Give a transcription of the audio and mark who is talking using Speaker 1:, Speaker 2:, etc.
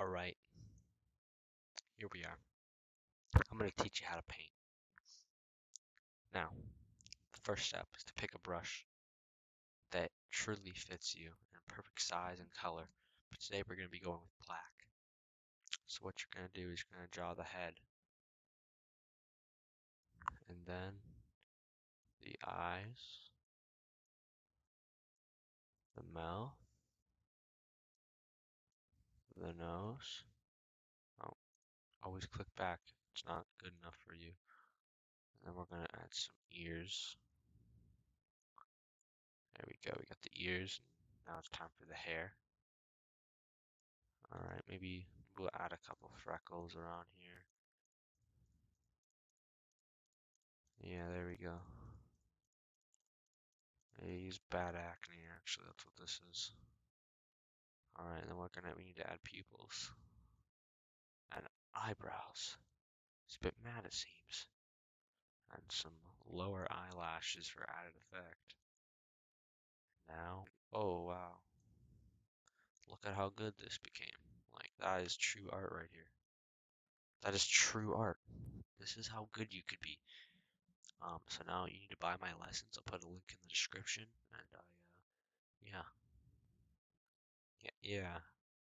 Speaker 1: Alright, here we are. I'm going to teach you how to paint. Now, the first step is to pick a brush that truly fits you in perfect size and color. But today we're going to be going with black. So what you're going to do is you're going to draw the head. And then the eyes, the mouth, the nose. Oh, always click back. It's not good enough for you. And then we're going to add some ears. There we go. We got the ears. Now it's time for the hair. All right, maybe we'll add a couple freckles around here. Yeah, there we go. Use bad acne, actually, that's what this is. Alright, then we're gonna, we need to add pupils. And eyebrows. It's a bit mad, it seems. And some lower eyelashes for added effect. Now, oh wow. Look at how good this became. Like, that is true art right here. That is true art. This is how good you could be. Um, so now you need to buy my lessons. I'll put a link in the description, and I, uh, yeah, yeah.